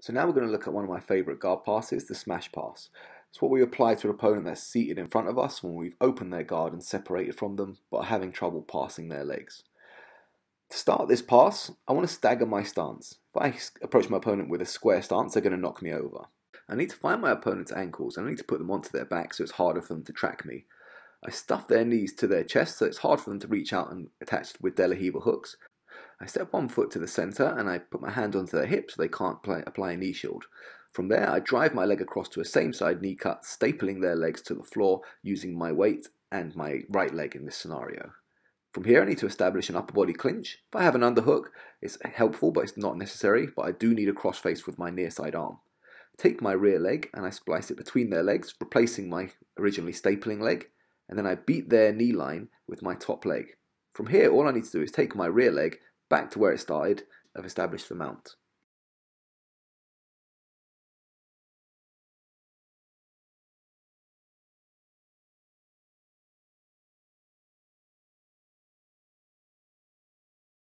So now we're going to look at one of my favourite guard passes, the smash pass. It's what we apply to an opponent that's seated in front of us when we've opened their guard and separated from them, but are having trouble passing their legs. To start this pass, I want to stagger my stance. If I approach my opponent with a square stance, they're going to knock me over. I need to find my opponent's ankles and I need to put them onto their back so it's harder for them to track me. I stuff their knees to their chest so it's hard for them to reach out and attach with De La hooks, I step one foot to the center and I put my hand onto their hip so they can't play, apply a knee shield. From there, I drive my leg across to a same side knee cut, stapling their legs to the floor using my weight and my right leg in this scenario. From here, I need to establish an upper body clinch. If I have an underhook, it's helpful, but it's not necessary, but I do need a crossface with my near side arm. Take my rear leg and I splice it between their legs, replacing my originally stapling leg, and then I beat their knee line with my top leg. From here, all I need to do is take my rear leg back to where it started, I've established the mount.